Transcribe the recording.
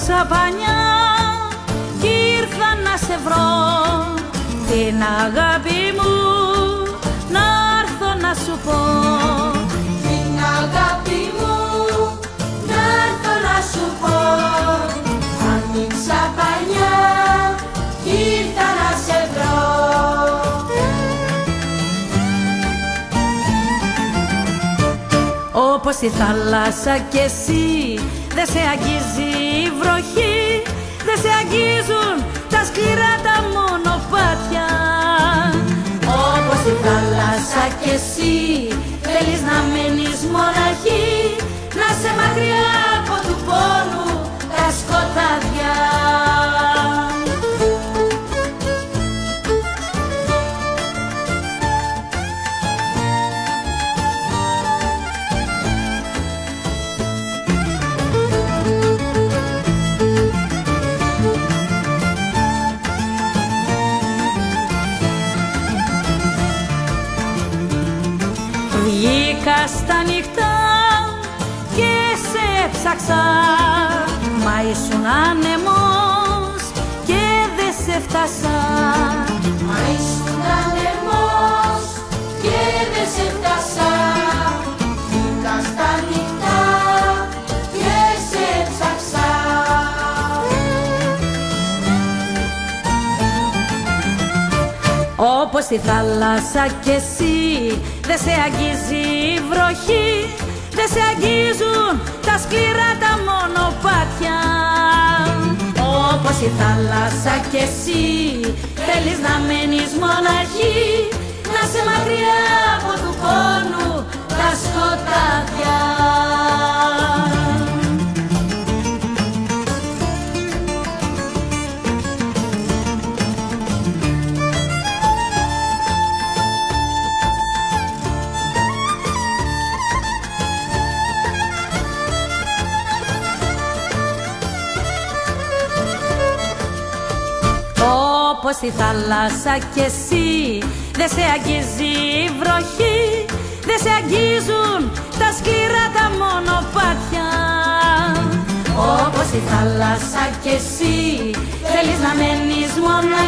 ξαπανιά ήρθα να σε βρω. Την αγάπη μου να έρθω να σου πω. Την αγάπη μου να έρθω να σου πω. Πανιά ήρθα να σε βρω. Όπως η θάλασσα κι εσύ δεν σε αγγίζει η βροχή δεν σε αγγίζουν τα σκληρά τα μονοπάτια. Όπως η θάλασσα κι εσύ θέλεις να μένεις μοναχή να σε μακριά Βγήκα στα νυχτά και σε έψαξα Μα ήσουν άνεμος και δεν σε φτάσα. Μα ήσουν ανεμός Όπως η θάλασσα κι εσύ. Δεν σε αγγίζει η βροχή δεν σε αγγίζουν τα σκληρά τα μονοπάτια. Όπως η θάλασσα κι εσύ θέλεις να μένεις μοναχή να σε μακριά Όπως η θάλασσα κι εσύ δεν σε αγγίζει η βροχή δεν σε αγγίζουν τα σκληρά τα μονοπάτια. Όπως η θάλασσα κι εσύ θέλεις να μένεις μοναχή